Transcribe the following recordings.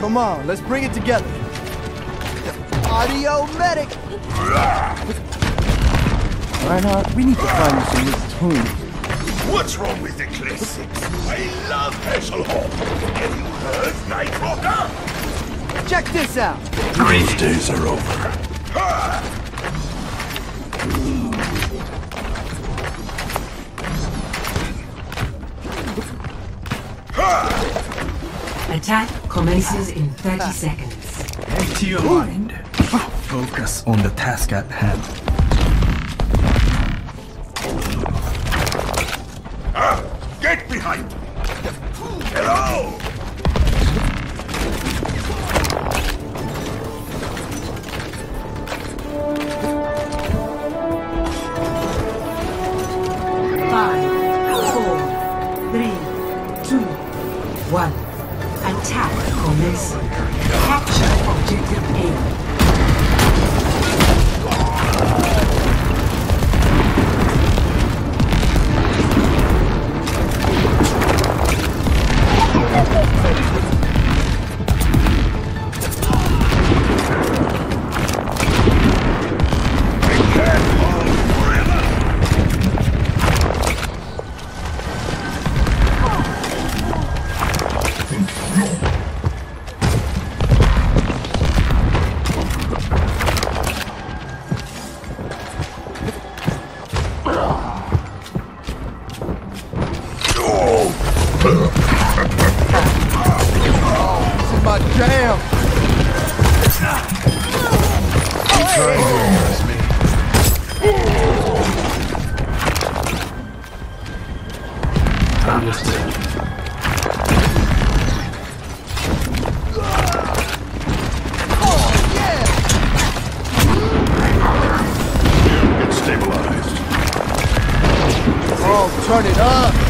Come on, let's bring it together. Audio medic! Reinhardt, we need to find you some new tunes. What's wrong with the classics? I love Hasselhoff. Have you heard Night Rocker? Check this out! Those days are over. Attack commences in 30 seconds. Empty your mind. Focus on the task at hand. Ah, get behind is my jam! Oh, yeah! Get stabilized. Oh, turn it up!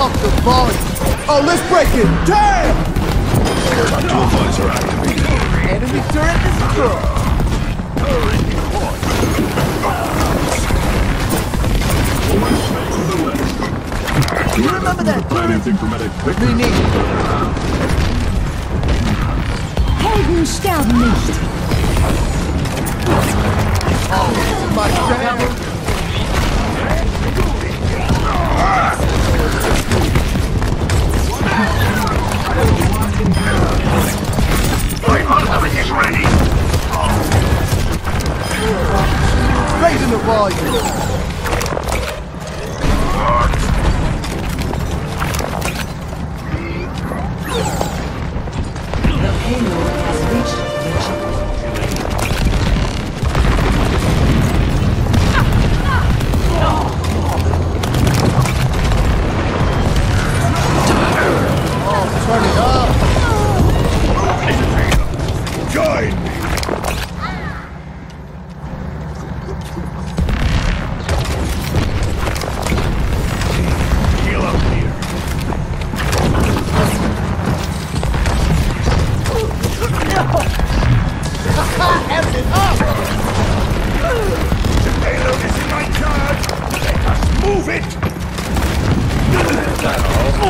up the volume! Oh, let's break it! Damn! Two visor activated. Enemy turret destroyed! You remember that turret? We need Helden sterben nicht. my jam!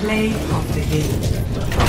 play of the game.